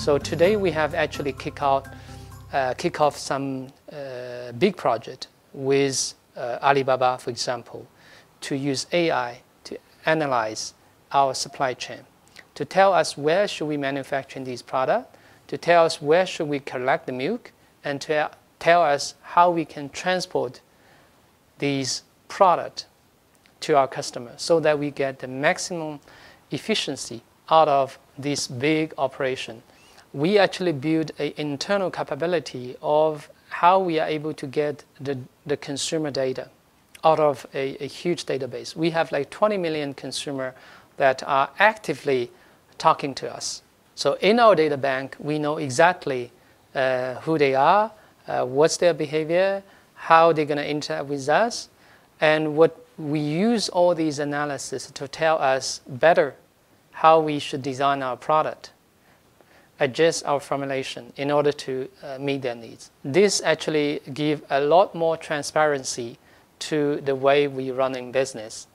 So today we have actually kick out, uh, kick off some uh, big project with uh, Alibaba, for example, to use AI to analyze our supply chain, to tell us where should we manufacture these products, to tell us where should we collect the milk, and to tell us how we can transport these products to our customers so that we get the maximum efficiency out of this big operation. We actually build an internal capability of how we are able to get the, the consumer data out of a, a huge database. We have like 20 million consumers that are actively talking to us. So in our data bank, we know exactly uh, who they are, uh, what's their behavior, how they're going to interact with us, and what we use all these analysis to tell us better how we should design our product, adjust our formulation in order to uh, meet their needs. This actually give a lot more transparency to the way we run in business